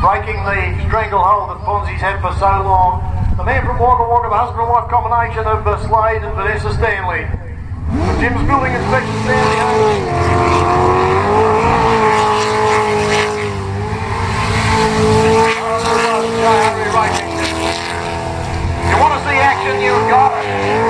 breaking the stranglehold that Ponzi's had for so long. The man from Wagga Wagga, the husband and wife combination of uh, Slade and Vanessa Stanley. The Jim's Building Inspection Stanley. You want to see action, you've got it.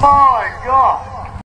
My God.